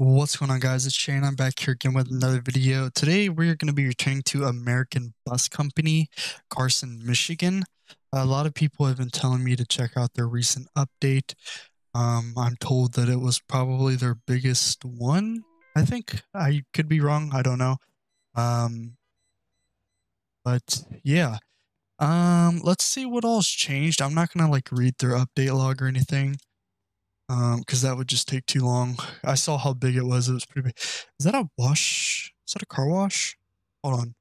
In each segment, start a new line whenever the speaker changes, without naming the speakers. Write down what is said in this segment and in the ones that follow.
What's going on guys, it's Shane, I'm back here again with another video. Today we're going to be returning to American Bus Company, Karson, Michigan. A lot of people have been telling me to check out their recent update. Um, I'm told that it was probably their biggest one. I think I could be wrong, I don't know. Um, but yeah, um, let's see what all's changed. I'm not going to like read their update log or anything um because that would just take too long. I saw how big it was. It was pretty big. Is that a wash? Is that a car wash? Hold on.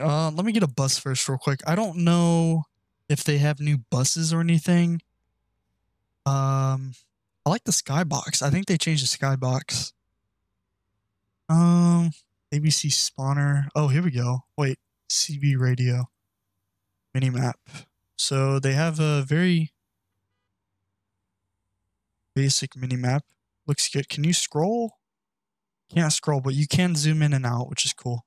Uh let me get a bus first real quick. I don't know if they have new buses or anything. Um i like the skybox. I think they changed the skybox. Um abc spawner. Oh here we go. Wait cb radio. Mini map so they have a very basic mini map. Looks good. Can you scroll? Can't scroll, but you can zoom in and out, which is cool.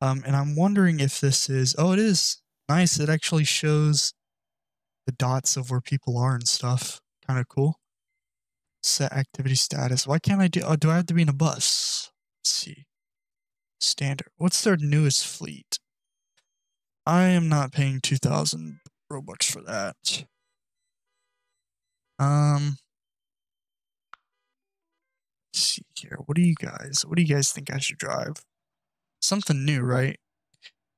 Um, and I'm wondering if this is, oh, it is nice. It actually shows the dots of where people are and stuff. Kind of cool. Set activity status. Why can't I do, oh, do I have to be in a bus? Let's see. Standard. What's their newest fleet? I am not paying 2,000 Robux for that. Um, see here. What do you guys? What do you guys think I should drive? Something new, right?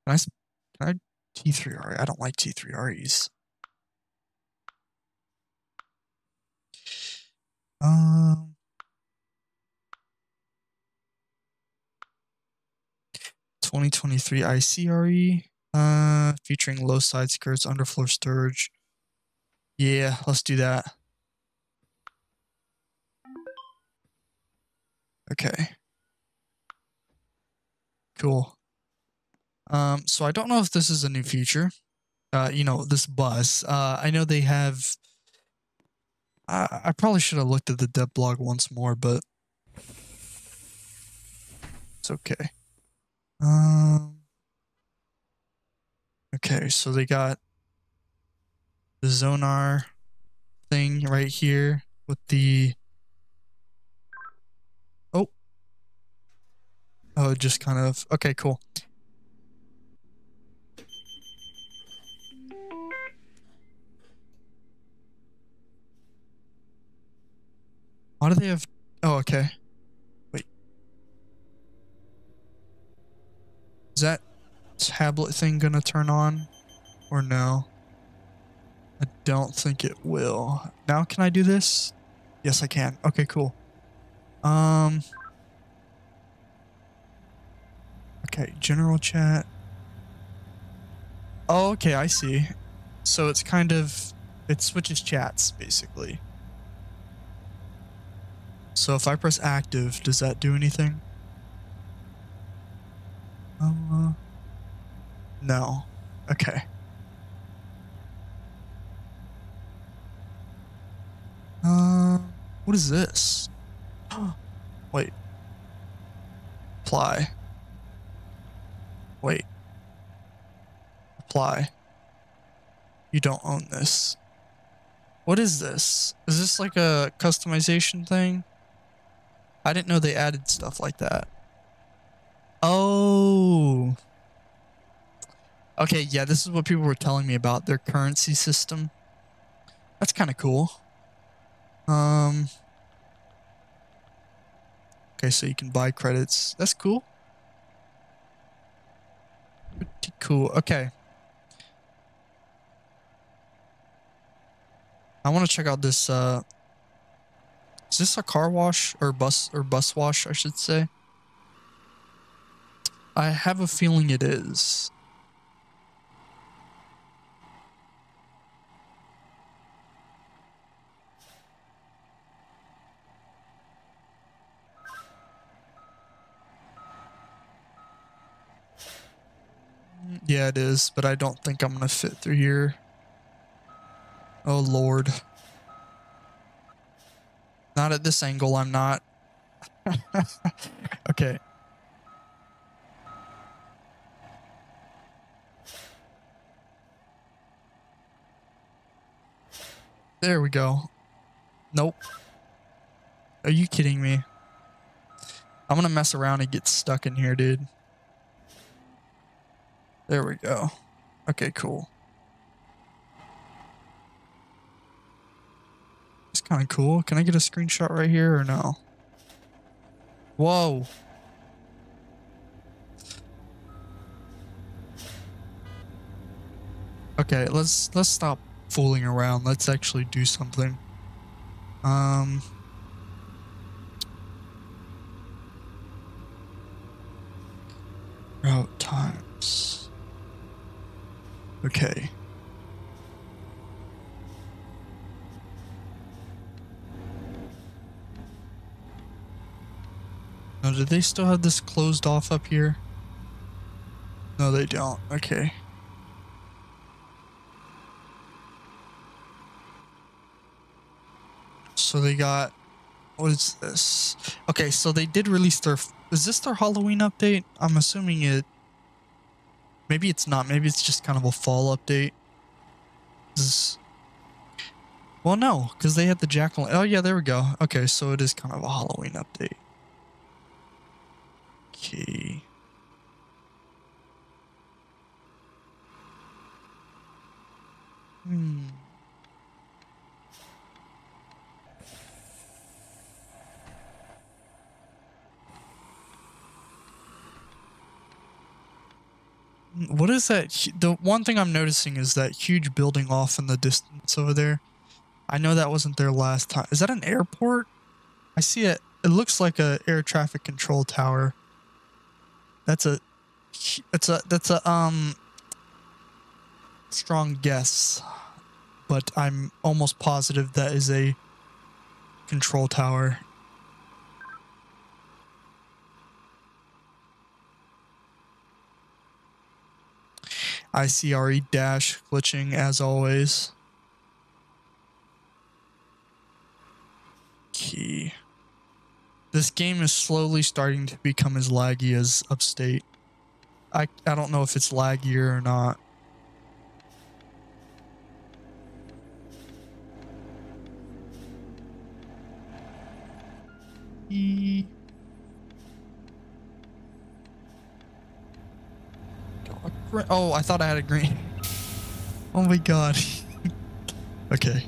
Can I? Can I T3R? I don't like T3REs. Um. Twenty twenty three ICRE, uh, featuring low side skirts, underfloor storage. Yeah, let's do that. Okay. Cool. Um, so I don't know if this is a new feature. Uh, you know, this bus. Uh, I know they have. I, I probably should have looked at the dev blog once more, but it's okay. Um. Okay, so they got the Zonar thing right here with the Oh, just kind of. Okay, cool. Why do they have... Oh, okay. Wait. Is that tablet thing gonna turn on? Or no? I don't think it will. Now can I do this? Yes, I can. Okay, cool. Um... Okay, general chat. Oh, okay, I see. So it's kind of, it switches chats, basically. So if I press active, does that do anything? Uh, no. Okay. Uh, what is this? Wait. Apply. Wait. Apply. You don't own this. What is this? Is this like a customization thing? I didn't know they added stuff like that. Oh. Okay, yeah, this is what people were telling me about their currency system. That's kind of cool. Um. Okay, so you can buy credits. That's cool. Pretty cool. Okay. I want to check out this, uh, is this a car wash or bus or bus wash, I should say? I have a feeling it is. Yeah, it is, but I don't think I'm going to fit through here. Oh, Lord. Not at this angle, I'm not. okay. There we go. Nope. Are you kidding me? I'm gonna mess around and get stuck in here, dude. There we go. Okay, cool. It's kind of cool. Can I get a screenshot right here or no? Whoa. Okay, let's let's stop fooling around. Let's actually do something. Um route times. Okay. Now, do they still have this closed off up here? No, they don't. Okay. So they got what is this? Okay, so they did release their is this their Halloween update? I'm assuming it maybe it's not. Maybe it's just kind of a fall update. Well, no, because they had the jackal. Oh yeah, there we go. Okay, so it is kind of a Halloween update. Okay. Hmm. What is that? The one thing I'm noticing is that huge building off in the distance over there. I know that wasn't there last time. Is that an airport? I see it. It looks like a air traffic control tower. That's a, that's a, that's a, um, strong guess, but I'm almost positive that is a control tower. ICRE dash glitching as always. Key. This game is slowly starting to become as laggy as Upstate. I, I don't know if it's laggier or not. Oh, I thought I had a green. Oh my god. okay.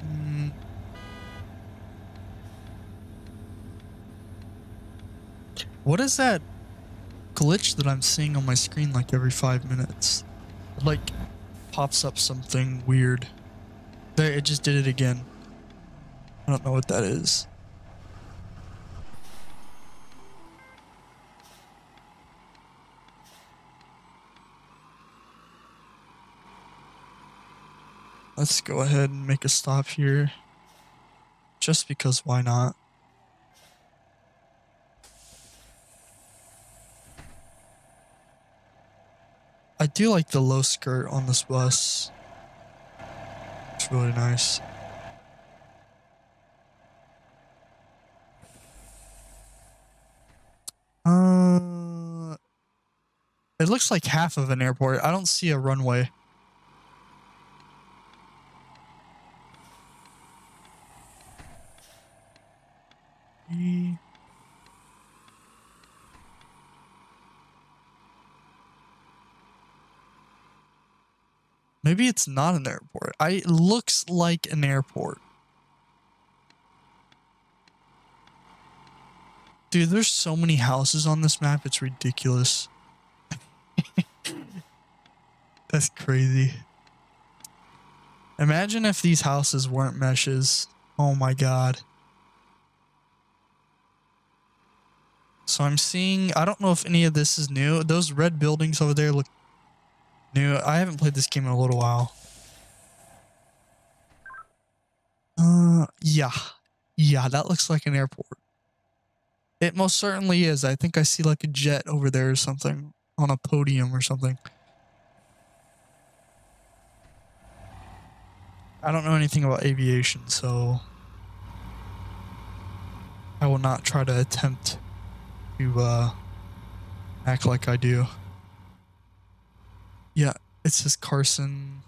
Hmm. What is that glitch that I'm seeing on my screen like every five minutes? Like, pops up something weird. There, it just did it again. I don't know what that is. Let's go ahead and make a stop here. Just because why not? Do like the low skirt on this bus. It's really nice. Uh, it looks like half of an airport. I don't see a runway. Maybe it's not an airport. I it looks like an airport. Dude, there's so many houses on this map. It's ridiculous. That's crazy. Imagine if these houses weren't meshes. Oh my god. So I'm seeing, I don't know if any of this is new. Those red buildings over there look New. I haven't played this game in a little while. Uh, yeah. Yeah, that looks like an airport. It most certainly is. I think I see like a jet over there or something on a podium or something. I don't know anything about aviation, so I will not try to attempt to uh, act like I do. Yeah, it says Karson.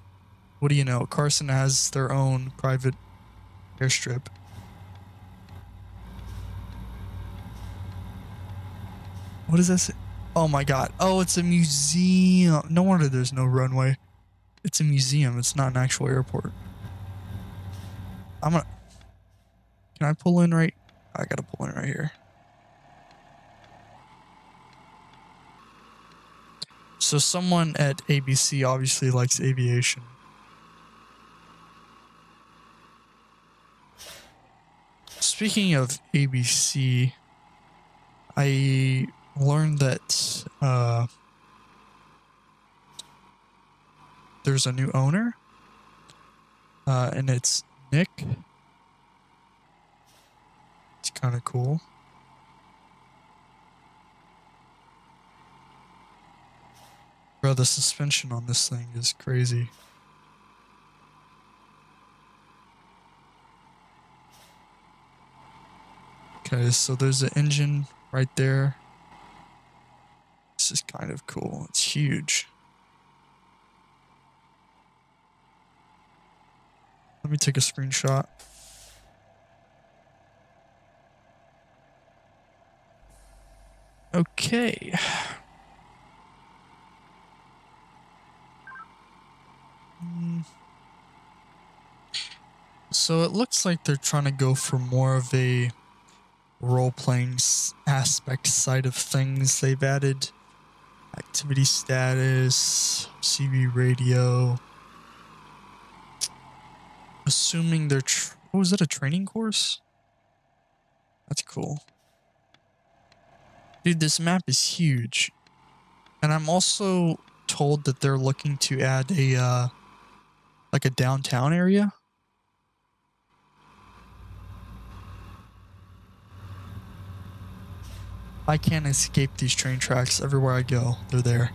What do you know? Karson has their own private airstrip. What does that say? Oh my god. Oh, it's a museum. No wonder there's no runway. It's a museum. It's not an actual airport. I'm gonna... Can I pull in right... I gotta pull in right here. So someone at ABC obviously likes aviation. Speaking of ABC, I learned that uh, there's a new owner, uh, and it's Nick. It's kind of cool. Bro, the suspension on this thing is crazy. Okay, so there's the engine right there. This is kind of cool. It's huge. Let me take a screenshot. Okay. So it looks like they're trying to go for more of a role-playing aspect side of things. They've added activity status, CB radio. Assuming they're, oh, is that a training course? That's cool. Dude, this map is huge. And I'm also told that they're looking to add a, uh, like a downtown area. I can't escape these train tracks. Everywhere I go, they're there.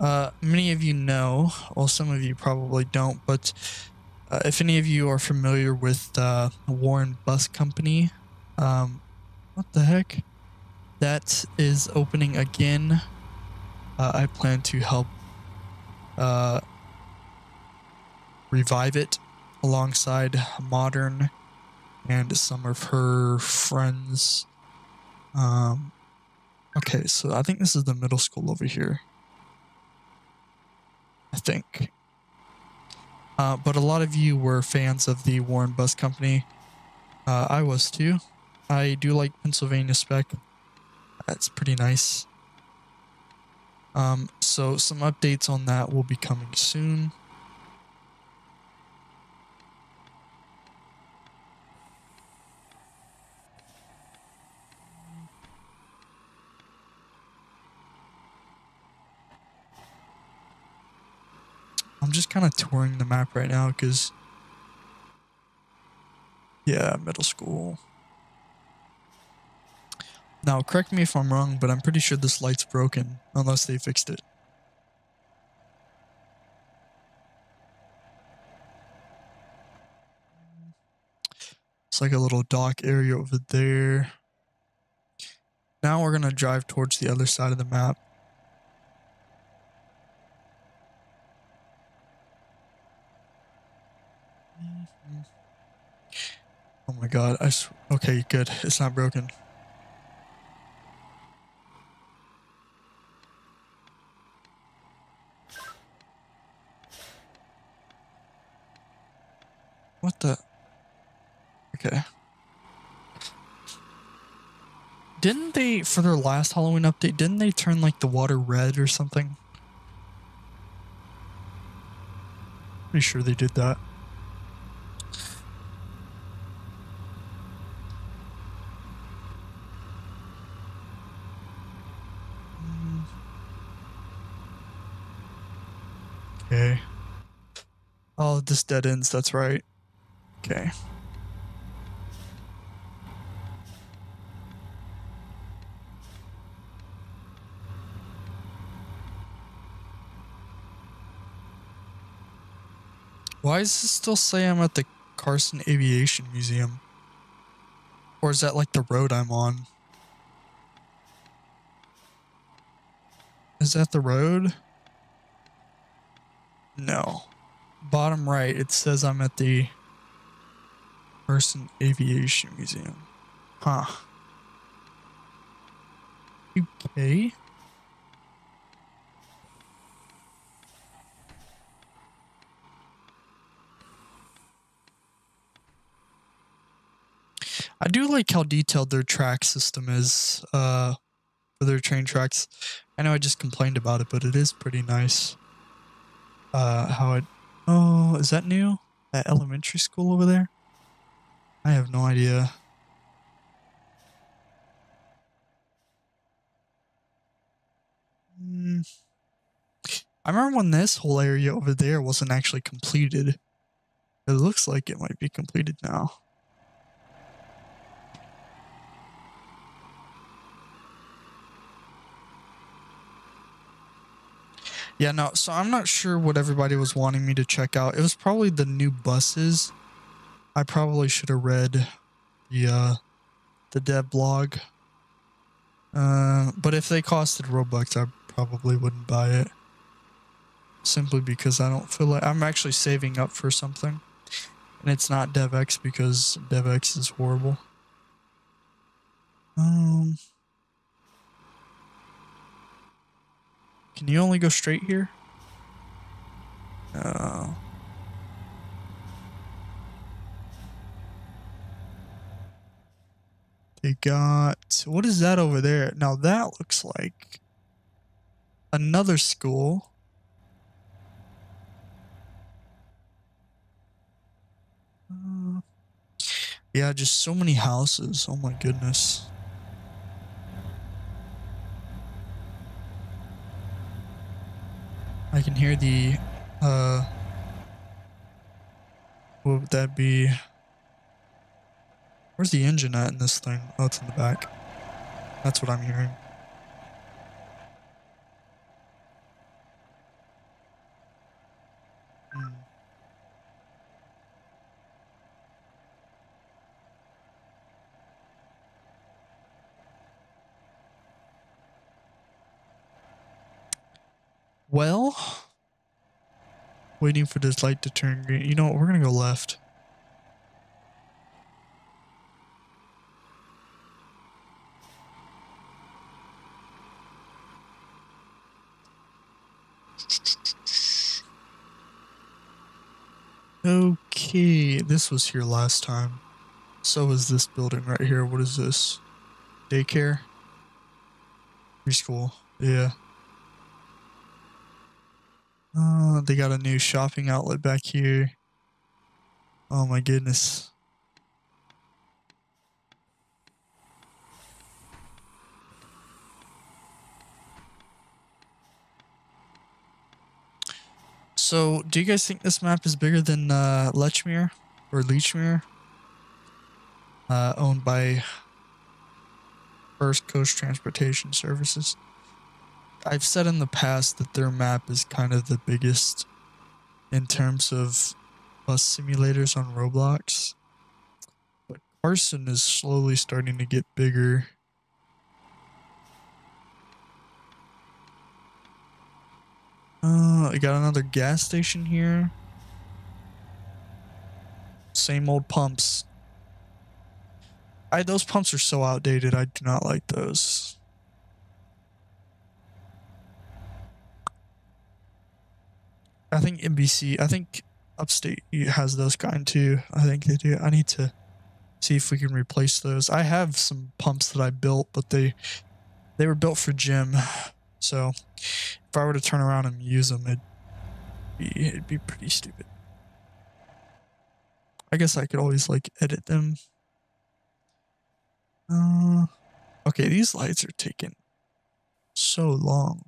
Uh, many of you know, well, some of you probably don't, but uh, if any of you are familiar with uh, Warren Bus Company, um, what the heck? That is opening again. Uh, I plan to help uh, revive it alongside Modern and some of her friends. Um, okay, so I think this is the middle school over here. I think. Uh, but a lot of you were fans of the Warren Bus Company. Uh, I was too. I do like Pennsylvania Spec. That's pretty nice. Um, so some updates on that will be coming soon. Kind of touring the map right now because, yeah, middle school. Now, correct me if I'm wrong, but I'm pretty sure this light's broken unless they fixed it. It's like a little dock area over there. Now we're going to drive towards the other side of the map. Oh my god, I okay, good. It's not broken. What the? Okay. Didn't they, for their last Halloween update, didn't they turn like the water red or something? Pretty sure they did that. Okay. Oh, this dead ends, that's right. Okay. Why does it still say I'm at the Karson Aviation Museum? Or is that like the road I'm on? Is that the road? No. Bottom right, it says I'm at the Karson Aviation Museum. Huh. Okay. I do like how detailed their track system is uh, for their train tracks. I know I just complained about it, but it is pretty nice. Uh, how it... Oh, is that new? That elementary school over there? I have no idea. Mm. I remember when this whole area over there wasn't actually completed. It looks like it might be completed now. Yeah, no, so I'm not sure what everybody was wanting me to check out. It was probably the new buses. I probably should have read the uh, the dev blog. Uh, but if they costed Robux, I probably wouldn't buy it. Simply because I don't feel like I'm actually saving up for something. And it's not DevEx because DevEx is horrible. Um Can you only go straight here? No. They got... What is that over there? Now that looks like another school. Uh, yeah, just so many houses. Oh my goodness. I can hear the, uh, what would that be? Where's the engine at in this thing? Oh, it's in the back. That's what I'm hearing. Hmm. Well, waiting for this light to turn green. You know what? We're going to go left. Okay, this was here last time. So is this building right here. What is this? Daycare? Preschool. Yeah. Oh, they got a new shopping outlet back here. Oh my goodness. So, do you guys think this map is bigger than uh, Lechmere or Lechmere? Uh, owned by First Coast Transportation Services. I've said in the past that their map is kind of the biggest in terms of bus simulators on Roblox. But Karson is slowly starting to get bigger. Uh, I got another gas station here. Same old pumps. I those pumps are so outdated. I do not like those. I think NBC, I think Upstate has those kind too. I think they do. I need to see if we can replace those. I have some pumps that I built, but they they were built for gym. So if I were to turn around and use them, it'd be, it'd be pretty stupid. I guess I could always like edit them. Uh, okay, these lights are taking so long.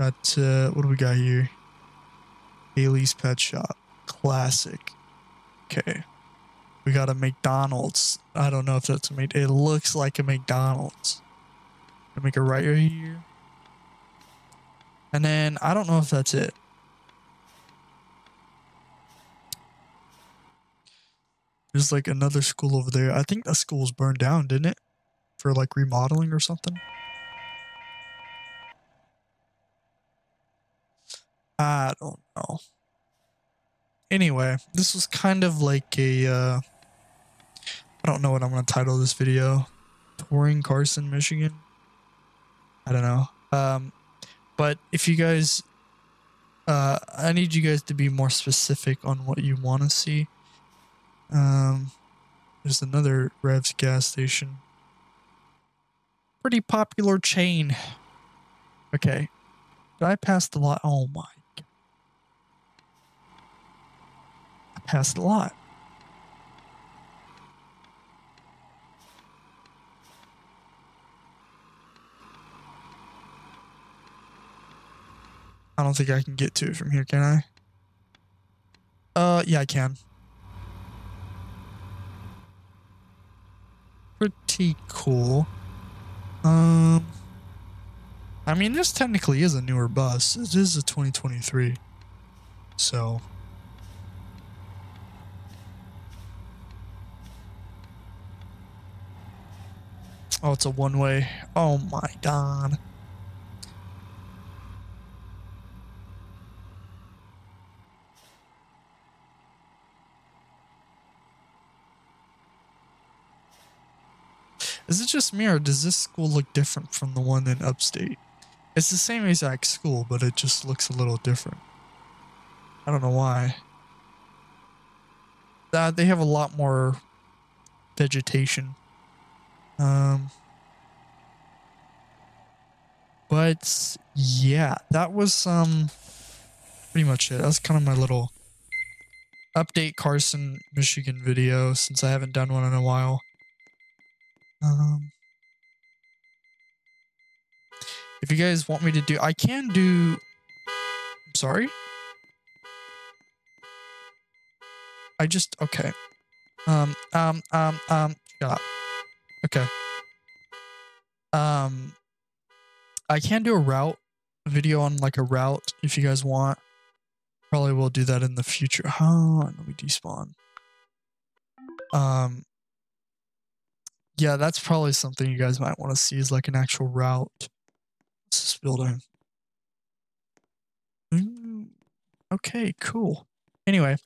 Got, uh, what do we got here? Haley's Pet Shop. Classic. Okay. We got a McDonald's. I don't know if that's a Mc- It looks like a McDonald's. I make a right right here. And then I don't know if that's it. There's like another school over there. I think that school's burned down, didn't it? For like remodeling or something. I don't know. Anyway, this was kind of like a uh I don't know what I'm going to title this video. Touring Karson, Michigan. I don't know. Um but if you guys uh I need you guys to be more specific on what you want to see. Um there's another Revs gas station. Pretty popular chain. Okay. Did I pass the lot? Oh my. Passed the lot. I don't think I can get to it from here, can I? Uh, yeah, I can. Pretty cool. Um, I mean, this technically is a newer bus. It is a 2023. So. Oh, it's a one way. Oh my god. Is it just me or does this school look different from the one in upstate? It's the same exact school, but it just looks a little different. I don't know why. That they have a lot more vegetation. Um but yeah, that was um pretty much it. That's kind of my little update Karson, Michigan video since I haven't done one in a while. Um, if you guys want me to do, I can do. I'm sorry. I just okay. Um, um, um, um. Shut up. Okay. Um, I can do a route video on like a route if you guys want. Probably will do that in the future. Oh, let me despawn. Um, yeah, that's probably something you guys might want to see is like an actual route. What's this building? Mm, Okay, cool. Anyway,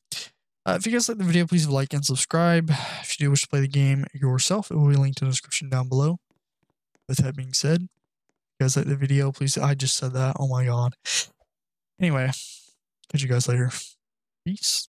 uh, if you guys like the video, please like and subscribe. If you do wish to play the game yourself, it will be linked in the description down below. With that being said, if you guys like the video, please. I just said that. Oh my god. Anyway, catch you guys later. Peace.